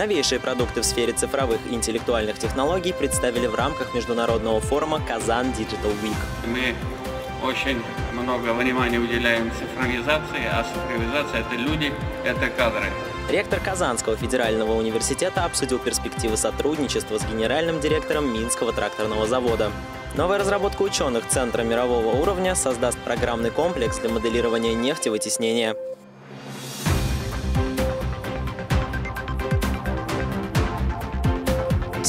Новейшие продукты в сфере цифровых и интеллектуальных технологий представили в рамках международного форума «Казан Digital Week». Мы очень много внимания уделяем цифровизации, а цифровизация – это люди, это кадры. Ректор Казанского федерального университета обсудил перспективы сотрудничества с генеральным директором Минского тракторного завода. Новая разработка ученых Центра мирового уровня создаст программный комплекс для моделирования нефтевытеснения.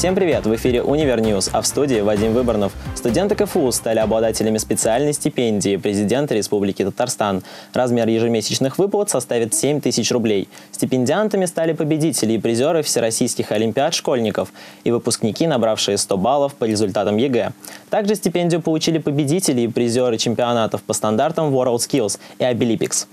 Всем привет! В эфире «Универ News, а в студии Вадим Выборнов. Студенты КФУ стали обладателями специальной стипендии президента Республики Татарстан. Размер ежемесячных выплат составит 7 тысяч рублей. Стипендиантами стали победители и призеры всероссийских олимпиад школьников и выпускники, набравшие 100 баллов по результатам ЕГЭ. Также стипендию получили победители и призеры чемпионатов по стандартам WorldSkills и Abilympics.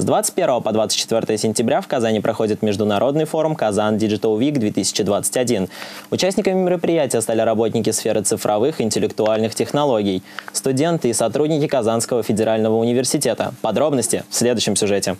С 21 по 24 сентября в Казани проходит международный форум «Kazan Digital Week 2021». Участниками мероприятия стали работники сферы цифровых и интеллектуальных технологий, студенты и сотрудники Казанского федерального университета. Подробности в следующем сюжете.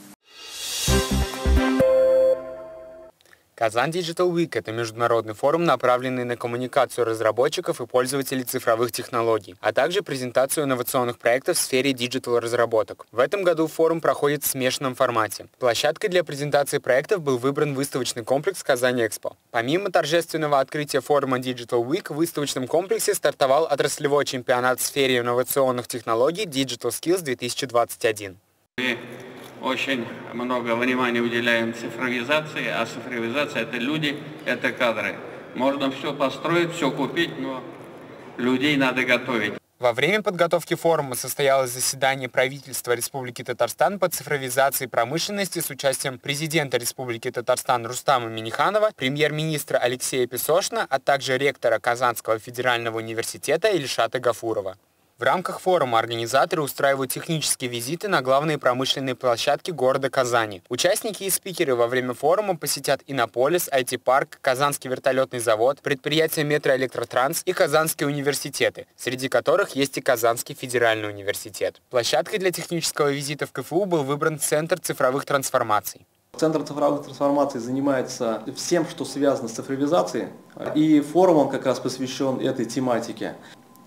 Kazan Digital Week – это международный форум, направленный на коммуникацию разработчиков и пользователей цифровых технологий, а также презентацию инновационных проектов в сфере digital -разработок. В этом году форум проходит в смешанном формате. Площадкой для презентации проектов был выбран выставочный комплекс Казань Экспо. Помимо торжественного открытия форума Digital Week, в выставочном комплексе стартовал отраслевой чемпионат в сфере инновационных технологий Digital Skills 2021 очень много внимания уделяем цифровизации, а цифровизация – это люди, это кадры. Можно все построить, все купить, но людей надо готовить. Во время подготовки форума состоялось заседание правительства Республики Татарстан по цифровизации промышленности с участием президента Республики Татарстан Рустама Миниханова, премьер-министра Алексея Песошна, а также ректора Казанского федерального университета Ильшата Гафурова. В рамках форума организаторы устраивают технические визиты на главные промышленные площадки города Казани. Участники и спикеры во время форума посетят Иннополис, IT-парк, Казанский вертолетный завод, предприятия Метроэлектротранс и Казанские университеты, среди которых есть и Казанский федеральный университет. Площадкой для технического визита в КФУ был выбран Центр цифровых трансформаций. Центр цифровых трансформаций занимается всем, что связано с цифровизацией, и форум он как раз посвящен этой тематике.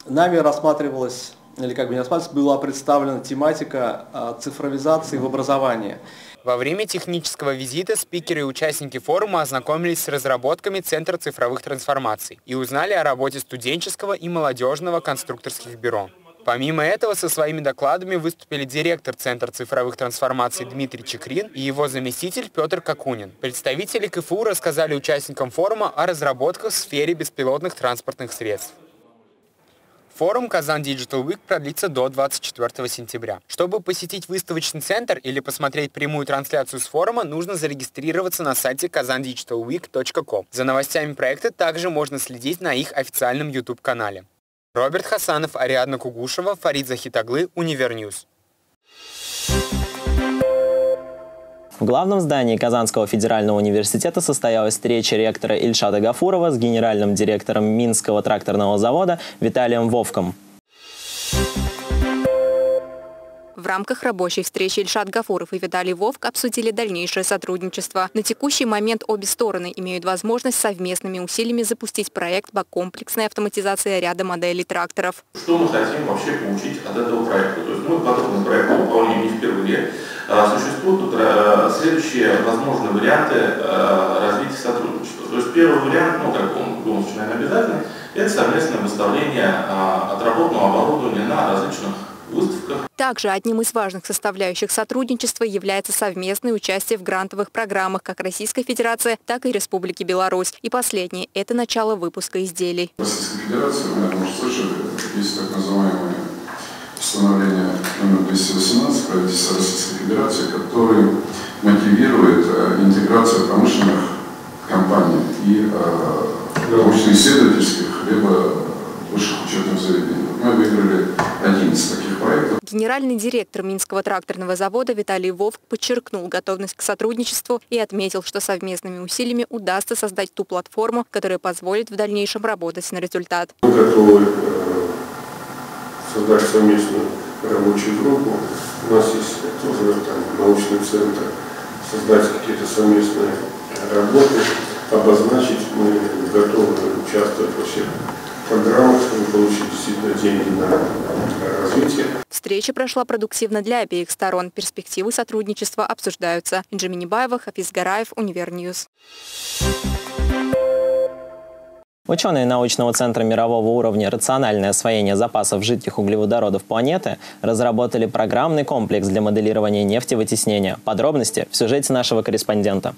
Нами рассматривалась, или как бы не рассматривалась, была представлена тематика а, цифровизации в образовании. Во время технического визита спикеры и участники форума ознакомились с разработками Центра цифровых трансформаций и узнали о работе студенческого и молодежного конструкторских бюро. Помимо этого, со своими докладами выступили директор Центра цифровых трансформаций Дмитрий Чекрин и его заместитель Петр Какунин. Представители КФУ рассказали участникам форума о разработках в сфере беспилотных транспортных средств. Форум «Kazan Digital Week» продлится до 24 сентября. Чтобы посетить выставочный центр или посмотреть прямую трансляцию с форума, нужно зарегистрироваться на сайте kazandigitalweek.com. За новостями проекта также можно следить на их официальном YouTube-канале. Роберт Хасанов, Ариадна Кугушева, Фарид Захитаглы, Универ News. В главном здании Казанского федерального университета состоялась встреча ректора Ильшата Гафурова с генеральным директором Минского тракторного завода Виталием Вовком. В рамках рабочей встречи Ильшат Гафуров и Виталий Вовк обсудили дальнейшее сотрудничество. На текущий момент обе стороны имеют возможность совместными усилиями запустить проект по комплексной автоматизации ряда моделей тракторов. Что мы хотим вообще получить от этого проекта? То есть мы подробный проект выполняем не впервые. А, существуют э, следующие возможные варианты э, развития сотрудничества. То есть первый вариант, ну как он, он наверное, обязательный, это совместное выставление а, отработанного оборудования на различных выставках. Также одним из важных составляющих сотрудничества является совместное участие в грантовых программах как Российской Федерации, так и Республики Беларусь. И последнее – это начало выпуска изделий. Российской Федерации, вы, наверное, слышали, есть так называемое постановление номер 218 правительства Российской Федерации, который мотивирует э, интеграцию промышленных компаний и э, научно-исследовательских, либо высших учебных заведений. Мы выиграли один из таких проектов. Генеральный директор Минского тракторного завода Виталий Вовк подчеркнул готовность к сотрудничеству и отметил, что совместными усилиями удастся создать ту платформу, которая позволит в дальнейшем работать на результат. Мы готовы э, создать совместную рабочую группу. У нас есть тоже там, научный центр создать какие-то совместные работы, обозначить. Мы готовы участвовать во всех программах, чтобы получить действительно деньги на развитие. Встреча прошла продуктивно для обеих сторон. Перспективы сотрудничества обсуждаются. Инжи Минибаева, Хафиз Гараев, Универ News. Ученые научного центра мирового уровня «Рациональное освоение запасов жидких углеводородов планеты» разработали программный комплекс для моделирования нефтевытеснения. Подробности в сюжете нашего корреспондента.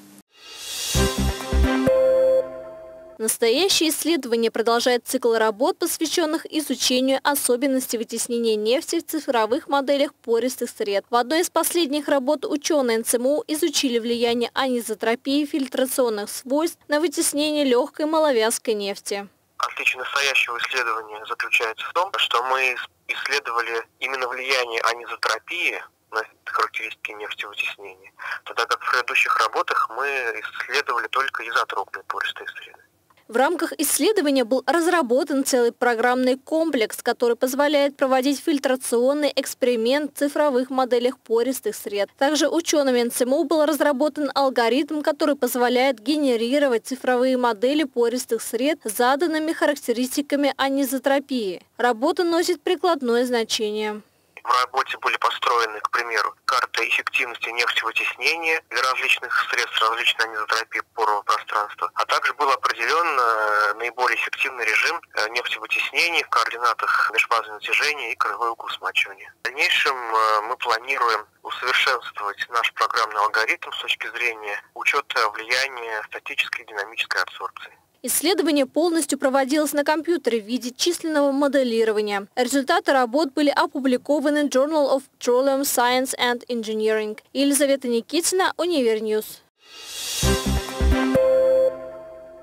Настоящее исследование продолжает цикл работ, посвященных изучению особенностей вытеснения нефти в цифровых моделях пористых сред. В одной из последних работ ученые НЦМУ изучили влияние анизотропии фильтрационных свойств на вытеснение легкой маловязкой нефти. Отличие настоящего исследования заключается в том, что мы исследовали именно влияние анизотропии на характеристики нефтевытеснения, тогда как в предыдущих работах мы исследовали только изотропные пористые среды. В рамках исследования был разработан целый программный комплекс, который позволяет проводить фильтрационный эксперимент в цифровых моделях пористых сред. Также учеными НЦМУ был разработан алгоритм, который позволяет генерировать цифровые модели пористых сред с заданными характеристиками анизотропии. Работа носит прикладное значение. В работе были построены, к примеру, карты эффективности нефтевытеснения для различных сред с различной анизотропией порового пространства, а также был определен э, наиболее эффективный режим э, нефтевытеснения в координатах межфазного натяжения и краевой угол смачивания. В дальнейшем э, мы планируем усовершенствовать наш программный алгоритм с точки зрения учета влияния статической и динамической адсорбции. Исследование полностью проводилось на компьютере в виде численного моделирования. Результаты работ были опубликованы в Journal of Petroleum Science and Engineering. Елизавета Никитина, Универ News.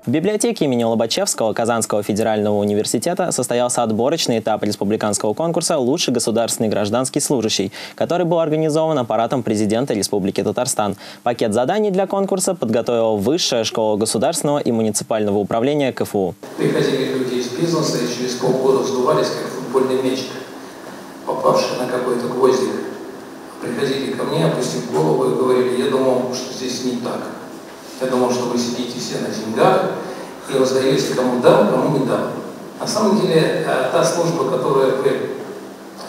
В библиотеке имени Лобачевского Казанского федерального университета состоялся отборочный этап республиканского конкурса «Лучший государственный гражданский служащий», который был организован аппаратом президента Республики Татарстан. Пакет заданий для конкурса подготовила Высшая школа государственного и муниципального управления КФУ. Приходили люди из бизнеса и через полгода вздувались, как футбольный мяч, попавший на какой-то гвоздик. Приходили ко мне, опустив голову и говорили, я думал, что. Я думал, что вы сидите все на деньгах и раздаете кому дам, кому не дам. На самом деле, э, та служба, которую вы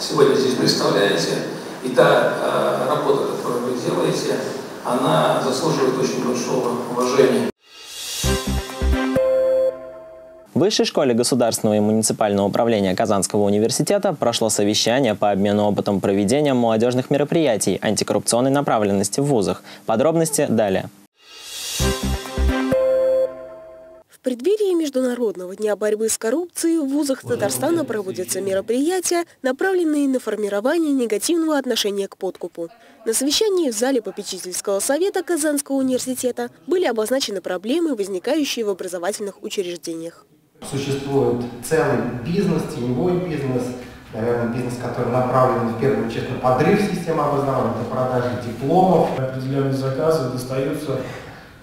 сегодня здесь представляете, и та э, работа, которую вы делаете, она заслуживает очень большого уважения. В Высшей школе государственного и муниципального управления Казанского университета прошло совещание по обмену опытом проведения молодежных мероприятий антикоррупционной направленности в вузах. Подробности далее. Преддверии Международного дня борьбы с коррупцией в вузах Татарстана проводятся мероприятия, направленные на формирование негативного отношения к подкупу. На совещании в зале попечительского совета Казанского университета были обозначены проблемы, возникающие в образовательных учреждениях. Существует целый бизнес, теневой бизнес, наверное, бизнес, который направлен в первую очередь на подрыв системы образования, на продажу дипломов. Определенные заказы достаются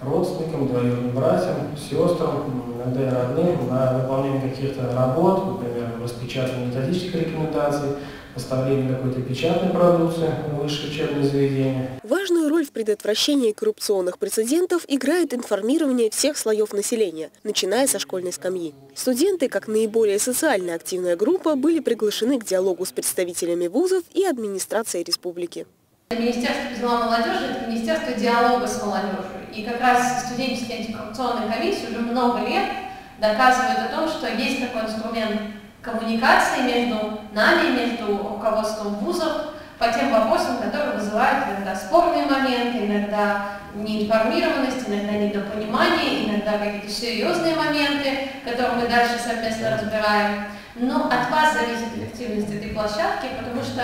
родственникам, двоюродным братьям, сестрам, иногда и родным на выполнение каких-то работ, например, распечатывание методических рекомендаций, поставление какой-то печатной продукции в высшее учебное заведение. Важную роль в предотвращении коррупционных прецедентов играет информирование всех слоев населения, начиная со школьной скамьи. Студенты, как наиболее социально активная группа, были приглашены к диалогу с представителями вузов и администрацией республики. Министерство дела молодежи – это Министерство диалога с молодежью. И как раз студенческая антикоррупционная комиссия уже много лет доказывает о том, что есть такой инструмент коммуникации между нами, между руководством вузов по тем вопросам, которые вызывают иногда спорные моменты, иногда неинформированность, иногда недопонимание, иногда какие-то серьезные моменты, которые мы дальше совместно разбираем. Но от вас зависит эффективность этой площадки, потому что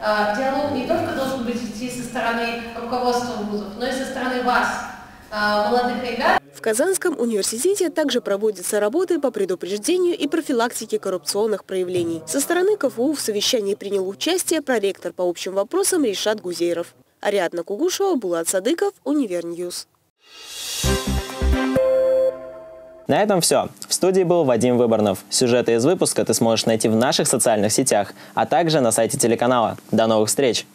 э, диалог не только должен быть идти со стороны руководства вузов, но и со стороны вас, молодых ребят. В Казанском университете также проводятся работы по предупреждению и профилактике коррупционных проявлений. Со стороны КФУ в совещании принял участие проректор по общим вопросам Ришат Гузейров. Ариадна Кугушева, Булат Садыков, Универ News. На этом все. В студии был Вадим Выборнов. Сюжеты из выпуска ты сможешь найти в наших социальных сетях, а также на сайте телеканала. До новых встреч!